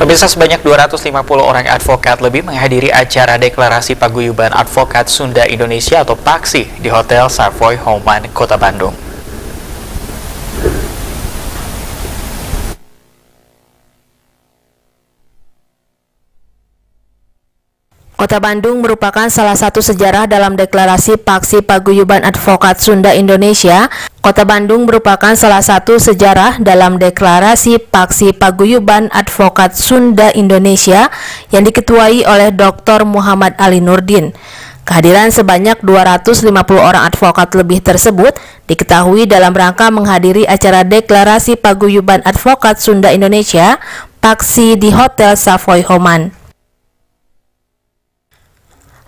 Pemirsa sebanyak 250 orang advokat lebih menghadiri acara deklarasi paguyuban advokat Sunda Indonesia atau PAKSI di Hotel Savoy Homan, Kota Bandung. Kota Bandung merupakan salah satu sejarah dalam deklarasi Paksi Paguyuban Advokat Sunda Indonesia. Kota Bandung merupakan salah satu sejarah dalam deklarasi Paksi Paguyuban Advokat Sunda Indonesia yang diketuai oleh Dr. Muhammad Ali Nurdin. Kehadiran sebanyak 250 orang advokat lebih tersebut diketahui dalam rangka menghadiri acara deklarasi Paguyuban Advokat Sunda Indonesia Paksi di Hotel Savoy Homan.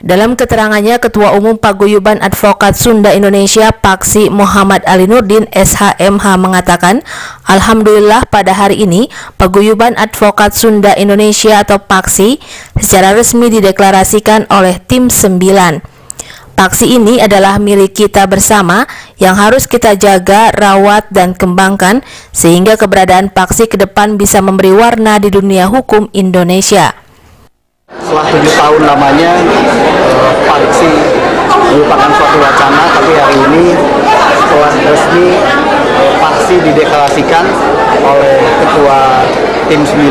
Dalam keterangannya, Ketua Umum Paguyuban Advokat Sunda Indonesia Paksi Muhammad Ali Nurdin SHMH mengatakan, Alhamdulillah pada hari ini Paguyuban Advokat Sunda Indonesia atau Paksi secara resmi dideklarasikan oleh tim 9. Paksi ini adalah milik kita bersama yang harus kita jaga, rawat, dan kembangkan sehingga keberadaan Paksi ke depan bisa memberi warna di dunia hukum Indonesia. Setelah tujuh tahun lamanya, eh, Paksi merupakan suatu wacana, tapi hari ini setelah resmi eh, Paksi dideklarasikan oleh Ketua Tim 9,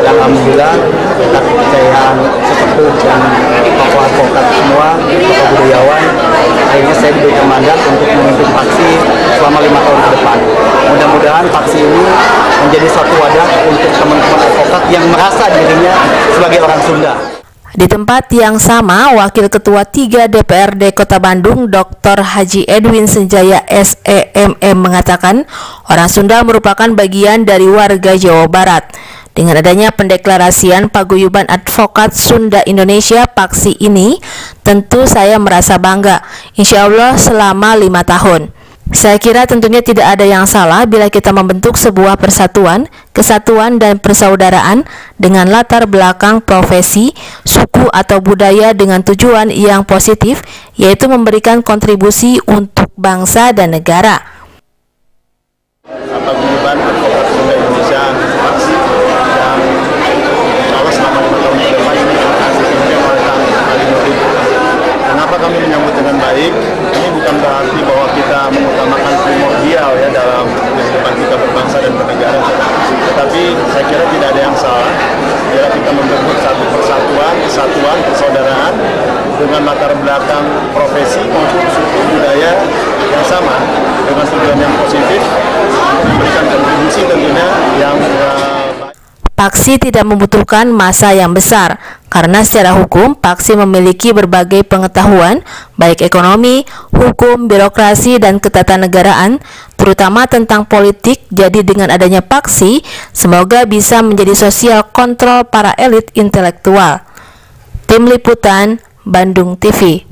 dan Alhamdulillah berkat kepercayaan sepenuh dan tokoh advokat semua, tokoh budayawan, akhirnya saya diberikan mandat untuk memimpin Paksi selama lima tahun ke depan. Mudah-mudahan Paksi ini menjadi suatu wadah untuk teman-teman advokat yang merasa dirinya sebagai orang Sunda. Di tempat yang sama, Wakil Ketua 3 DPRD Kota Bandung, Dr. Haji Edwin Senjaya SEMM mengatakan, orang Sunda merupakan bagian dari warga Jawa Barat. Dengan adanya pendeklarasian Paguyuban Advokat Sunda Indonesia Paksi ini, tentu saya merasa bangga. Insya Allah selama lima tahun. Saya kira tentunya tidak ada yang salah bila kita membentuk sebuah persatuan, kesatuan dan persaudaraan dengan latar belakang profesi, suku atau budaya dengan tujuan yang positif, yaitu memberikan kontribusi untuk bangsa dan negara. Tetapi saya kira tidak ada yang salah. Bila kita membentuk satu persatuan, kesatuan, persaudaraan dengan latar belakang profesi maupun suku budaya yang sama. Dengan tujuan yang positif memberikan kontribusi tentunya yang uh, Paksi tidak membutuhkan masa yang besar. Karena secara hukum Paksi memiliki berbagai pengetahuan baik ekonomi, hukum, birokrasi dan ketatanegaraan terutama tentang politik. Jadi dengan adanya Paksi semoga bisa menjadi sosial kontrol para elit intelektual. Tim Liputan Bandung TV